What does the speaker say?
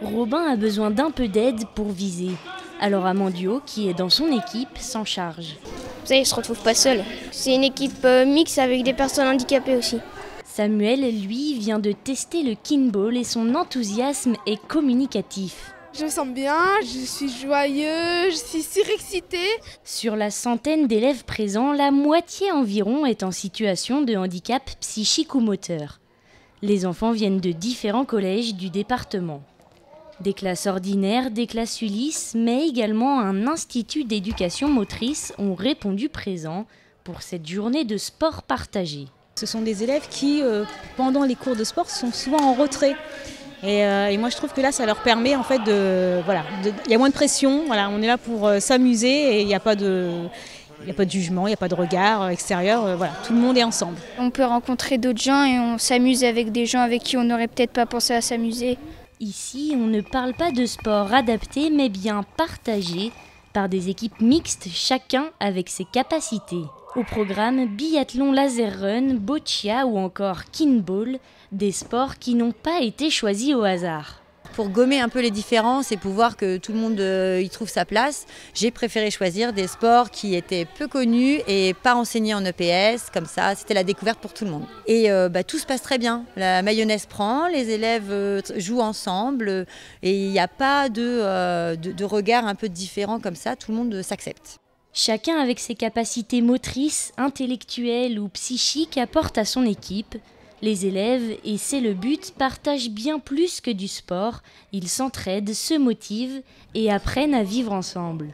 Robin a besoin d'un peu d'aide pour viser. Alors Amandio, qui est dans son équipe, s'en charge. Vous savez, il se retrouve pas seul. C'est une équipe euh, mixte avec des personnes handicapées aussi. Samuel, lui, vient de tester le kinball et son enthousiasme est communicatif. Je me sens bien, je suis joyeux, je suis surexcitée. Sur la centaine d'élèves présents, la moitié environ est en situation de handicap psychique ou moteur. Les enfants viennent de différents collèges du département. Des classes ordinaires, des classes Ulysse, mais également un institut d'éducation motrice ont répondu présent pour cette journée de sport partagé. Ce sont des élèves qui, euh, pendant les cours de sport, sont souvent en retrait. Euh, et, moi, je trouve que là, ça leur permet en fait de, voilà, il y a moins de pression. Voilà, on est là pour euh, s'amuser et il n'y a pas de, il a pas de jugement, il n'y a pas de regard extérieur. voilà, tout le monde est ensemble. On peut rencontrer d'autres gens et on s'amuse avec des gens avec qui on n'aurait peut-être pas pensé à s'amuser. Ici, on ne parle pas de sport adapté, mais bien partagé par des équipes mixtes, chacun avec ses capacités. Au programme, biathlon laser run, boccia ou encore kinball, des sports qui n'ont pas été choisis au hasard. Pour gommer un peu les différences et pouvoir que tout le monde euh, y trouve sa place, j'ai préféré choisir des sports qui étaient peu connus et pas enseignés en EPS, comme ça, c'était la découverte pour tout le monde. Et euh, bah, tout se passe très bien. La mayonnaise prend, les élèves euh, jouent ensemble et il n'y a pas de, de regard un peu différent comme ça, tout le monde s'accepte. Chacun avec ses capacités motrices, intellectuelles ou psychiques apporte à son équipe. Les élèves, et c'est le but, partagent bien plus que du sport, ils s'entraident, se motivent et apprennent à vivre ensemble.